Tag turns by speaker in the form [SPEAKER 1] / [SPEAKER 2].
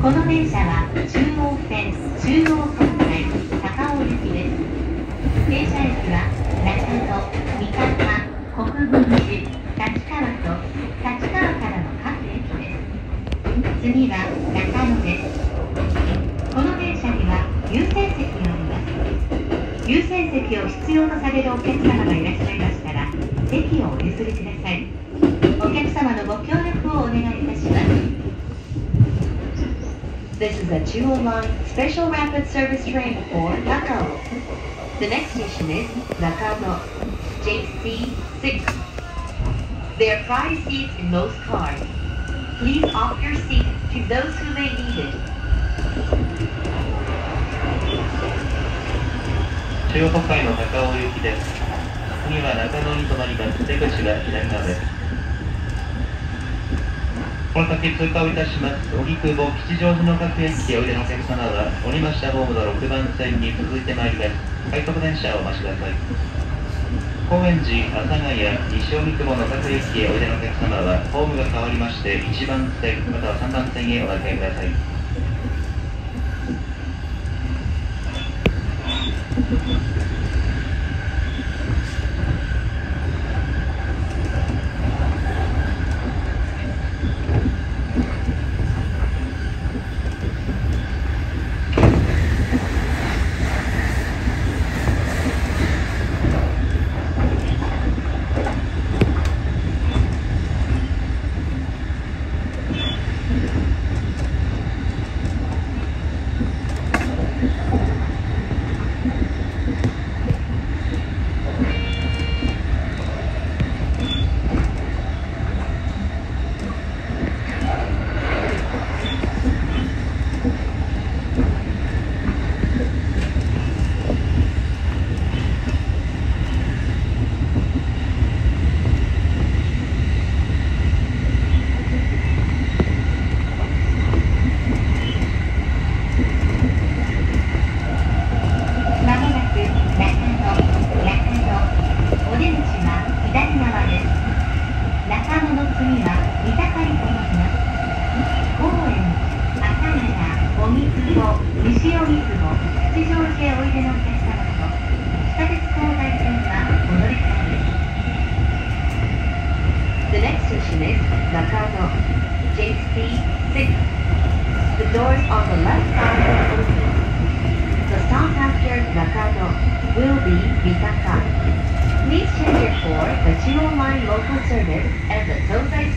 [SPEAKER 1] この電車は中央線中央国際高尾行きです停車駅は中野三鷹国分寺立川と立川からの各駅です次は中野ですこの電車には優先席があります。優先席を必要とされるお客様がいらっしゃいました席をお譲りくださいお客様のご協力をお願いいたします
[SPEAKER 2] This is a Chuomon Special Rapid Service Train for Takao. The next station is Nakano, JC6. There are prize seats in most cars. Please offer your seat to those who may need it.
[SPEAKER 3] Toyota の中尾行きです。次は中野に停まります出口は左側です。この先通過をいたします荻窪吉祥寺の各駅へおいでのお客様は降りましたホームの6番線に続いてまいります。快速電車をお待ちください。高円寺、阿佐ヶ谷、西荻窪の各駅へおいでのお客様はホームが変わりまして1番線または3番線へお分けください。
[SPEAKER 1] 谷、荻窪、西荻窪、吉祥寺へおいでのお客様と、地下鉄東西線はお乗り換えです。
[SPEAKER 2] The next station is Nakano, JC6. The doors on the left side are open. The stop after Nakano will be Mitaka. Please change it for the Chuo Line local service and the Tozai